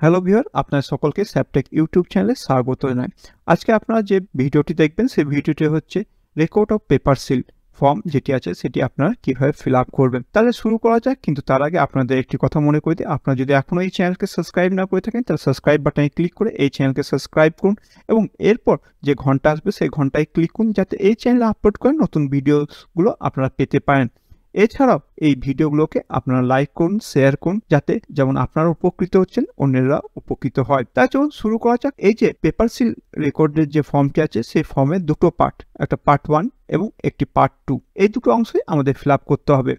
Hello viewer আপনার সকলকে স্যাপটেক YouTube চ্যানেলে স্বাগত জানাই। আজকে আপনারা যে ভিডিওটি দেখবেন, সেই ভিডিওটি হচ্ছে record of paper seal form যেটি আছে, সেটি আপনারা কীভাবে ফিল আপ করবেন। তাহলে শুরু করা যাক, কিন্তু তার আগে আপনাদের একটি কথা মনে করে দিই। আপনারা যদি এখনও এই চ্যানেলকে সাবস্ক্রাইব না করে থাকেন, তাহলে সাবস্ক্রাইব বাটনে ক্লিক করে এই চ্যানেলকে সাবস্ক্রাইব করুন এবং এরপর যে ঘণ্টা আসবে, সেই ঘন্টায় ক্লিক করুন, যাতে এই চ্যানেলে আপলোড করে নতুন ভিডিওগুলো আপনারা পেতে পারেন। এছাড়াও এই ভিডিওগুলোকে আপনারা লাইক করুন শেয়ার করুন, যাতে যেমন আপনারা উপকৃত হচ্ছেন, অন্যরা উপকৃত হয়। তাই চলুন শুরু করা যাক। এই যে পেপার সিল রেকর্ডের যে ফর্মটি আছে, সেই ফর্মের দুটো পার্ট একটা পার্ট ওয়ান এবং একটি পার্ট টু এই দুটো অংশই আমাদের ফিল করতে হবে।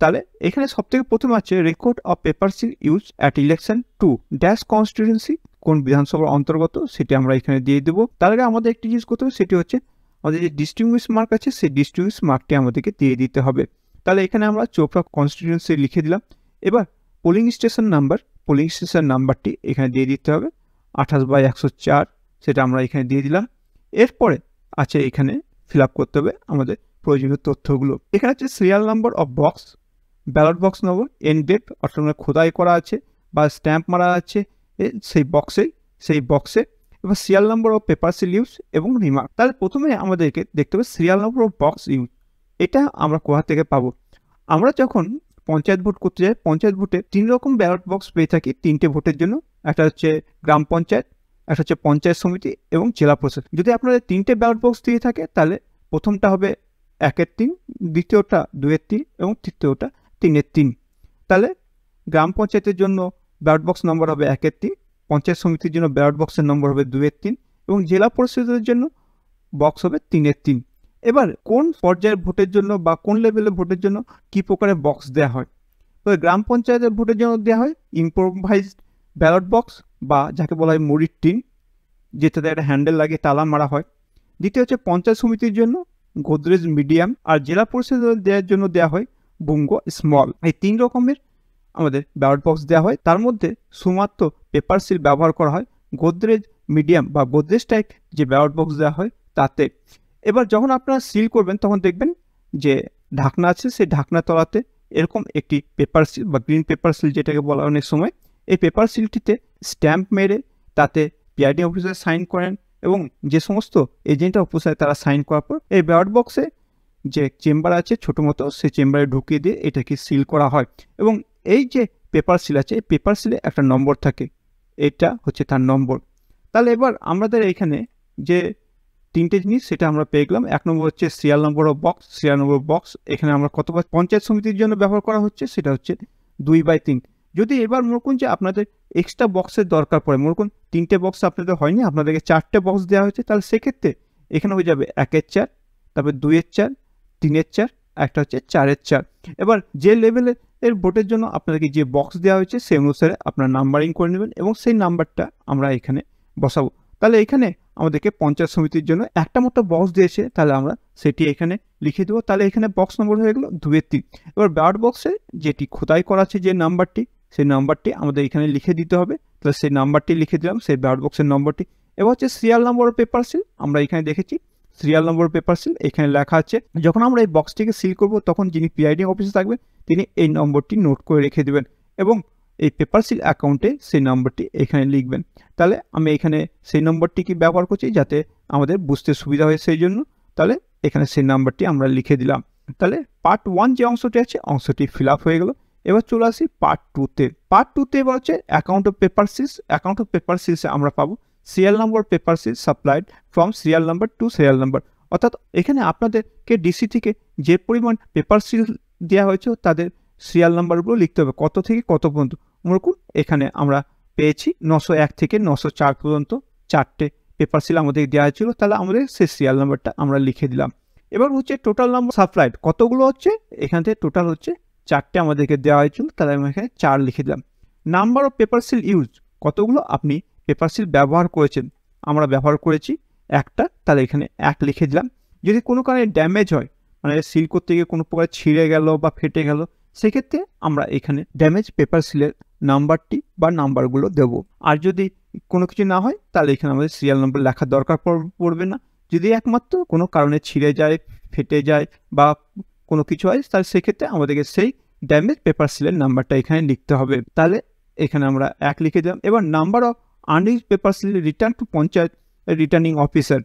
তাহলে এখানে সব থেকে প্রথম আছে record of paper seal use at election to dash constituency কোন বিধানসভার অন্তর্গত, সেটি আমরা এখানে দিয়ে দেবো। আগে আমাদের একটি জিনিস করতে হবে, সেটি হচ্ছে আমাদের যে ডিস্ট্রিবিউস মার্ক আছে, সেই ডিস্ট্রিবিউস মার্কটি আমাদেরকে দিয়ে দিতে হবে। তাহলে এখানে আমরা চোপড়া কনস্টিটিউন্সি লিখে দিলাম। এবার polling station number polling station নাম্বারটি এখানে দিয়ে দিতে হবে। আঠাশ বাই একশো চার, সেটা আমরা এখানে দিয়ে দিলাম। এরপরে আছে এখানে ফিল করতে হবে আমাদের প্রয়োজনীয় তথ্যগুলো। এখানে আছে serial number of box ballot box number and date অর্থাৎ খোদাই করা আছে বা স্ট্যাম্প মারা আছে সেই বক্সে সেই বক্সে এবার serial number of paper seal use এবং রিমার্ক তাহলে প্রথমে আমাদেরকে দেখতে হবে serial number of box use এটা আমরা কোথা থেকে পাবো? আমরা যখন পঞ্চায়েত ভোট করতে যাই, পঞ্চায়েত ভোটে তিন রকম ব্যালট বক্স পেয়ে থাকি। তিনটে ভোটের জন্য, একটা হচ্ছে গ্রাম পঞ্চায়েত, একটা হচ্ছে পঞ্চায়েত সমিতি এবং জেলা পরিষদ। যদি আপনাদের তিনটে ব্যালট বক্স দিয়ে থাকে, তাহলে প্রথমটা হবে একের তিন, দ্বিতীয়টা দুয়ের তিন এবং তৃতীয়টা তিনের তিন। তাহলে গ্রাম পঞ্চায়েতের জন্য ব্যালট বক্স নম্বর হবে একের তিন, পঞ্চায়েত সমিতির জন্য ব্যালট বক্সের নম্বর হবে দুয়ের তিন এবং জেলা পরিষদের জন্য বক্স হবে তিনের তিন। এবার কোন পর্যায়ের ভোটের জন্য বা কোন লেভেলের ভোটের জন্য কি প্রকারের বক্স দেওয়া হয়? তো গ্রাম পঞ্চায়েতের ভোটের জন্য দেওয়া হয় ইম্প্রোভাইজড ব্যালট বক্স বা যাকে বলা হয় মুড়ির টিন, যেটাতে একটা হ্যান্ডেল লাগে তালা মারা হয়। দ্বিতীয় হচ্ছে পঞ্চায়েত সমিতির জন্য গোদরেজ মিডিয়াম আর জেলা পরিষদ দেওয়ার জন্য দেওয়া হয় বুঙ্গো স্মল এই তিন রকমের আমাদের ব্যালট বক্স দেওয়া হয়। তার মধ্যে শুধুমাত্র পেপার সিল ব্যবহার করা হয়। গোদরেজ মিডিয়াম বা গোদরেজ টাইপ যে ব্যালট বক্স দেওয়া হয়, তাতে এবার যখন আপনারা সিল করবেন, তখন দেখবেন যে ঢাকনা আছে, সেই ঢাকনা তলাতে এরকম একটি পেপার সিল বা গ্রিন পেপার সিল যেটাকে বলা অনেক সময়, এই পেপার সিলটিতে স্ট্যাম্প মেরে তাতে পিআইডি অফিসার সাইন করেন এবং যে সমস্ত এজেন্ট অফিসার তারা সাইন করার পর এই ব্যালট বক্সে যে চেম্বার আছে, ছোটো মতো, সেই চেম্বারে ঢুকিয়ে দিয়ে এটাকে সিল করা হয়। এবং এই যে পেপার সিল আছে, এই পেপার সিলে একটা নম্বর থাকে। এটা হচ্ছে তার নম্বর। তাহলে এবার আমাদের এখানে যে তিনটে জিনিস সেটা আমরা পেয়ে গেলাম। এক নম্বর হচ্ছে সিরিয়াল নম্বর অফ বক্স সিরিয়াল নম্বর বক্স এখানে আমরা কতবার পঞ্চায়েত সমিতির জন্য ব্যবহার করা হচ্ছে, সেটা হচ্ছে দুই বাই তিন। যদি এবার মনে করুন যে আপনাদের এক্সট্রা বক্সের দরকার পড়ে, মনে করুন তিনটে বক্স আপনাদের হয়নি, আপনাদেরকে চারটে বক্স দেওয়া হয়েছে, তাহলে সেক্ষেত্রে এখানে হয়ে যাবে একের চার, তারপর দুইয়ের চার, তিনের চার, একটা হচ্ছে চারের চার। এবার যে লেভেলের এর ভোটের জন্য আপনাদেরকে যে বক্স দেওয়া হয়েছে, সেই অনুসারে আপনার নাম্বারিং করে নেবেন এবং সেই নাম্বারটা আমরা এখানে বসাবো। তাহলে এখানে আমাদেরকে পঞ্চায়েত সমিতির জন্য একটা মতো বক্স দিয়েছে, তাহলে আমরা সেটি এখানে লিখে দেবো। তাহলে এখানে বক্স নম্বর হয়ে গেলো দুয়ের তিন। এবার ব্যালট বক্সে যেটি খোদাই করা আছে যে নাম্বারটি সেই নাম্বারটি আমাদের এখানে লিখে দিতে হবে। তাহলে সেই নাম্বারটি লিখে দিলাম, সেই ব্যালট বক্সের নম্বরটি এবার হচ্ছে সিরিয়াল নম্বর পেপার সিল আমরা এখানে দেখেছি সিরিয়াল নম্বর পেপার সিল এখানে লেখা আছে, যখন আমরা এই বক্সটিকে সিল করব, তখন যিনি পিআইডি অফিসে থাকবেন, তিনি এই নম্বরটি নোট করে রেখে দেবেন। এবং এই পেপার সিল অ্যাকাউন্টে সেই নম্বরটি এখানে লিখবেন। তাহলে আমি এখানে সেই নম্বরটিকে ব্যবহার করছি? যাতে আমাদের বুঝতে সুবিধা হয় সেই জন্য। তাহলে এখানে সেই নাম্বারটি আমরা লিখে দিলাম। তাহলে পার্ট ওয়ান যে অংশটি আছে, অংশটি ফিল হয়ে গেল। এবার চলে আসি পার্ট টুতে পার্ট টুতে এবার হচ্ছে account of paper seals account of paper সিলসে আমরা পাবো। Serial number paper seals supplied from serial number to serial number অর্থাৎ এখানে আপনাদেরকে ডিসি থেকে যে পরিমাণ পেপার সিল দেওয়া হয়েছে, তাদের সিরিয়াল নাম্বারগুলো লিখতে হবে, কত থেকে কত পর্যন্ত। করুন এখানে আমরা পেয়েছি নশো এক থেকে নশো চার পর্যন্ত চারটে পেপার সিল আমাদের দেওয়া হয়েছিল তাহলে আমাদের সেই সিরিয়াল নাম্বারটা আমরা লিখে দিলাম। এবার হচ্ছে টোটাল নাম্বার সাপ্লাইড কতগুলো হচ্ছে? এখান থেকে টোটাল হচ্ছে চারটে আমাদেরকে দেওয়া হয়েছিল, তাহলে আমি এখানে চার লিখে দিলাম। Number of paper seal use কতগুলো? আপনি পেপার সিল ব্যবহার করেছেন, আমরা ব্যবহার করেছি একটা, তাহলে এখানে এক লিখে দিলাম। যদি কোনো কারণে ড্যামেজ হয় মানে সিল করতে গিয়ে কোনো প্রকার ছিঁড়ে গেল বা ফেটে গেল সেক্ষেত্রে আমরা এখানে ড্যামেজ পেপার সিলের নাম্বারটি বা নাম্বারগুলো দেব। আর যদি কোনো কিছু না হয়, তাহলে এখানে আমাদের সিরিয়াল নাম্বার লেখার দরকার পড়বে না। যদি একমাত্র কোনো কারণে ছিঁড়ে যায়, ফেটে যায় বা কোনো কিছু হয়, তাহলে সেক্ষেত্রে আমাদেরকে সেই ড্যামেজ পেপার সিলের নাম্বারটা এখানে লিখতে হবে। তাহলে এখানে আমরা এক লিখে দিলাম। এবার number of আনরিজ paper seal return to panchayat returning officer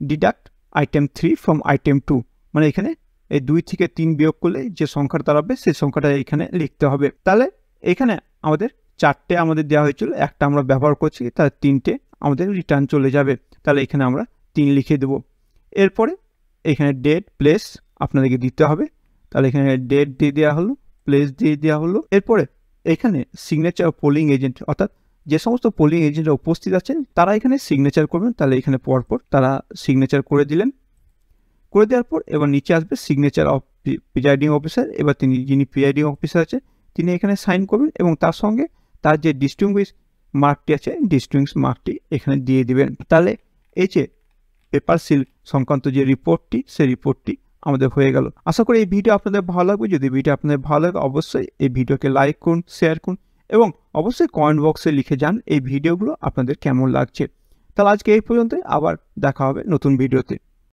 deduct item three from item two মানে এখানে এই দুই থেকে তিন বিয়োগ করলে যে সংখ্যাটা দাঁড়াবে, সেই সংখ্যাটা এখানে লিখতে হবে। তাহলে এখানে আমাদের চারটে আমাদের দেওয়া হয়েছিল, একটা আমরা ব্যবহার করছি, তাহলে তিনটে আমাদের রিটার্ন চলে যাবে। তাহলে এখানে আমরা তিন লিখে দেব। এরপরে এখানে ডেট প্লেস আপনাদেরকে দিতে হবে। তাহলে এখানে ডেট দিয়ে দেওয়া হলো প্লেস দিয়ে দেওয়া হলো। এরপরে এখানে সিগনেচার পোলিং এজেন্ট অর্থাৎ যে সমস্ত পোলিং এজেন্টরা উপস্থিত আছেন, তারা এখানে সিগনেচার করবেন। তাহলে এখানে পরপর তারা সিগনেচার করে দিলেন। করে দেওয়ার পর এবার নিচে আসবে সিগনেচার অফ প্রিজাইডিং অফিসার এবার তিনি যিনি প্রিজাইডিং অফিসার আছে, তিনি এখানে সাইন করবেন এবং তার সঙ্গে তার যে ডিস্টিংগুইশ মার্কটি আছে ডিস্টিংস মার্কটি এখানে দিয়ে দিবেন। তাহলে এই যে পেপার সিল সংক্রান্ত যে রিপোর্টটি সেই রিপোর্টটি আমাদের হয়ে গেল। আশা করি এই ভিডিও আপনাদের ভালো লাগবে। যদি ভিডিও আপনাদের ভালো লাগে, অবশ্যই এই ভিডিওকে লাইক করুন শেয়ার করুন এবং অবশ্যই কমেন্ট বক্সে লিখে যান এই ভিডিওগুলো আপনাদের কেমন লাগছে। তাহলে আজকে এই পর্যন্তই। আবার দেখা হবে নতুন ভিডিওতে